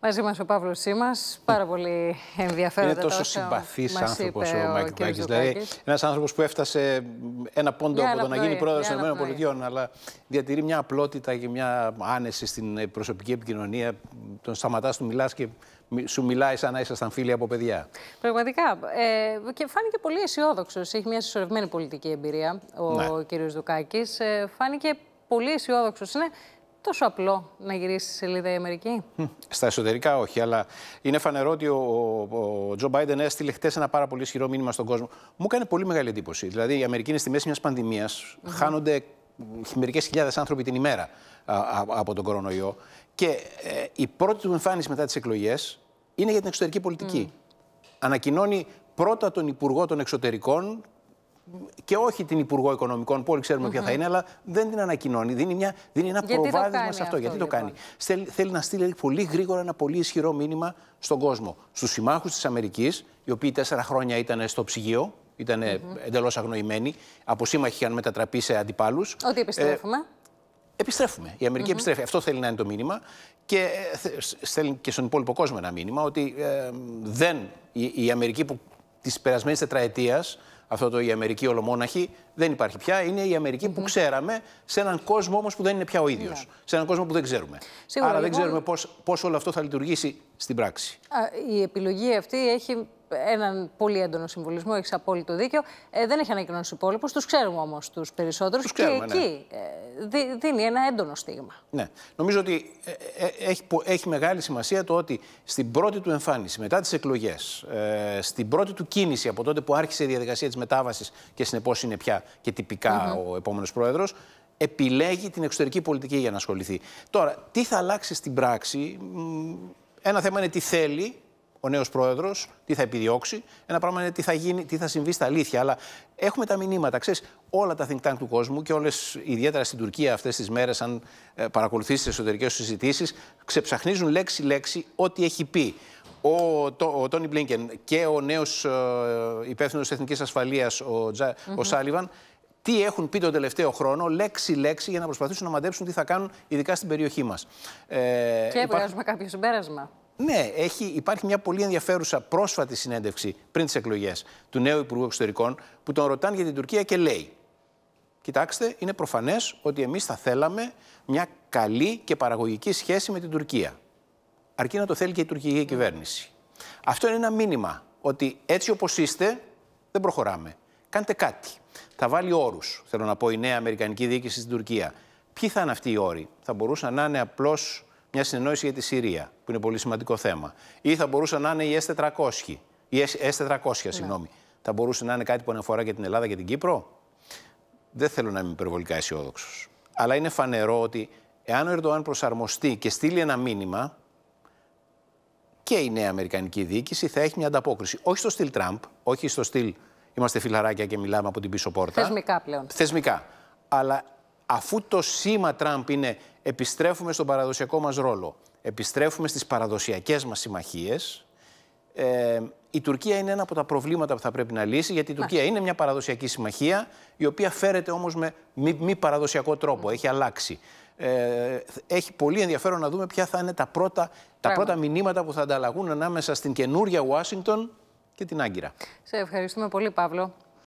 Μαζί μας ο Παύλος Τσίμας. Πάρα πολύ ενδιαφέροντα. Είναι τόσο συμπαθής άνθρωπος ο Μάικ Δουκάκης. Δηλαδή, ένας άνθρωπος που έφτασε ένα πόντο από το να γίνει πρόεδρος των ΗΠΑ, αλλά διατηρεί μια απλότητα και μια άνεση στην προσωπική επικοινωνία. Τον σταματάς, του μιλάς και σου μιλάει σαν να ήσασταν φίλοι από παιδιά. Πραγματικά. Ε, και φάνηκε πολύ αισιόδοξος. Έχει μια συσσωρευμένη πολιτική εμπειρία ο ναι. κ. Δουκάκης. Ε, φάνηκε πολύ αισιόδοξος. Είναι τόσο απλό να γυρίσεις σελίδα η Αμερική; Στα εσωτερικά όχι, αλλά είναι φανερό ότι ο, ο Τζο Μπάιντεν έστειλε χτες ένα πάρα πολύ ισχυρό μήνυμα στον κόσμο. Μου έκανε πολύ μεγάλη εντύπωση. Δηλαδή, η Αμερική είναι στη μέση μιας πανδημίας. Mm -hmm. Χάνονται μερικές χιλιάδες άνθρωποι την ημέρα από τον κορονοϊό. Και ε, η πρώτη του εμφάνιση μετά τις εκλογές είναι για την εξωτερική πολιτική. Mm. Ανακοινώνει πρώτα τον Υπουργό των Εξωτερικών και όχι την Υπουργό Οικονομικών, που όλοι ξέρουμε mm -hmm. ποια θα είναι, αλλά δεν την ανακοινώνει. Δίνει, μια, δίνει ένα Γιατί προβάδισμα σε αυτό. Γιατί το κάνει. Λοιπόν; Θέλει να στείλει πολύ γρήγορα ένα πολύ ισχυρό μήνυμα στον κόσμο. Στους συμμάχους της Αμερικής, οι οποίοι τέσσερα χρόνια ήταν στο ψυγείο, ήταν mm -hmm. εντελώς αγνοημένοι, από σύμμαχοι είχαν μετατραπεί σε αντιπάλους. Ότι επιστρέφουμε. Ε, επιστρέφουμε. Η Αμερική mm -hmm. επιστρέφει. Αυτό θέλει να είναι το μήνυμα. Και ε, στέλνει και στον υπόλοιπο κόσμο ένα μήνυμα ότι ε, δεν η, η Αμερική που της περασμένης τετραετίας αυτό το η Αμερική ολομόναχη δεν υπάρχει πια. Είναι η Αμερική που ξέραμε σε έναν κόσμο όμως που δεν είναι πια ο ίδιος. Ναι. Σε έναν κόσμο που δεν ξέρουμε. Σίγουρα, Άρα δεν λοιπόν- ξέρουμε πώς όλο αυτό θα λειτουργήσει στην πράξη. Η επιλογή αυτή έχει έναν πολύ έντονο συμβολισμό, έχεις απόλυτο δίκιο. Ε, δεν έχει ανακοινώσει του υπόλοιπου, τους ξέρουμε όμως τους περισσότερους. Και ναι. εκεί ε, δίνει ένα έντονο στίγμα. Ναι. Νομίζω ότι ε, ε, έχει, έχει μεγάλη σημασία το ότι στην πρώτη του εμφάνιση, μετά τις εκλογές, ε, στην πρώτη του κίνηση από τότε που άρχισε η διαδικασία της μετάβασης και συνεπώς είναι πια και τυπικά mm -hmm. ο επόμενος πρόεδρος, επιλέγει την εξωτερική πολιτική για να ασχοληθεί. Τώρα, τι θα αλλάξει στην πράξη, ένα θέμα είναι τι θέλει ο νέος πρόεδρος, τι θα επιδιώξει. Ένα πράγμα είναι τι θα, γίνει, τι θα συμβεί στα αλήθεια. Αλλά έχουμε τα μηνύματα. Ξέρεις, όλα τα think tank του κόσμου και όλες, ιδιαίτερα στην Τουρκία αυτές τις μέρες, αν ε, παρακολουθήσει τις εσωτερικές συζητήσεις, ξεψαχνίζουν λέξη-λέξη ό,τι έχει πει ο, το, ο Τόνι Μπλίνκεν και ο νέος ε, υπεύθυνος εθνικής ασφαλείας, ο, Τζα, ο Σάλιβαν, τι έχουν πει τον τελευταίο χρόνο, λέξη-λέξη, για να προσπαθήσουν να μαντέψουν τι θα κάνουν, ειδικά στην περιοχή μας. Ε, και βγάζουμε κάποιο συμπέρασμα. Ναι, έχει, υπάρχει μια πολύ ενδιαφέρουσα πρόσφατη συνέντευξη πριν τις εκλογές του νέου Υπουργού Εξωτερικών που τον ρωτάνε για την Τουρκία και λέει: Κοιτάξτε, είναι προφανές ότι εμείς θα θέλαμε μια καλή και παραγωγική σχέση με την Τουρκία. Αρκεί να το θέλει και η τουρκική κυβέρνηση. Αυτό είναι ένα μήνυμα ότι έτσι όπως είστε δεν προχωράμε. Κάντε κάτι. Θα βάλει όρους, θέλω να πω, η νέα Αμερικανική διοίκηση στην Τουρκία. Ποιοι θα είναι αυτοί οι όροι, θα μπορούσαν να είναι απλώς μια συνεννόηση για τη Συρία, που είναι πολύ σημαντικό θέμα. Ή θα μπορούσαν να είναι οι S400, οι S400 ναι. συγγνώμη. Θα μπορούσε να είναι κάτι που αναφορά και την Ελλάδα και την Κύπρο; Δεν θέλω να είμαι υπερβολικά αισιόδοξος. Αλλά είναι φανερό ότι εάν ο Ερντοάν προσαρμοστεί και στείλει ένα μήνυμα, και η νέα Αμερικανική διοίκηση θα έχει μια ανταπόκριση. Όχι στο στυλ Τραμπ, όχι στο στυλ είμαστε φιλαράκια και μιλάμε από την πίσω πόρτα. Θεσμικά πλέον. Θεσμικά. Αλλά αφού το σήμα Τραμπ είναι επιστρέφουμε στον παραδοσιακό μας ρόλο, επιστρέφουμε στις παραδοσιακές μας συμμαχίες, ε, η Τουρκία είναι ένα από τα προβλήματα που θα πρέπει να λύσει, γιατί η Τουρκία είναι μια παραδοσιακή συμμαχία, η οποία φέρεται όμως με μη, μη παραδοσιακό τρόπο, έχει αλλάξει. Ε, έχει πολύ ενδιαφέρον να δούμε ποια θα είναι τα πρώτα, τα πρώτα μηνύματα που θα ανταλλαγούν ανάμεσα στην καινούρια Ουάσιγκτον και την Άγκυρα. Σε ευχαριστούμε πολύ, Παύλο.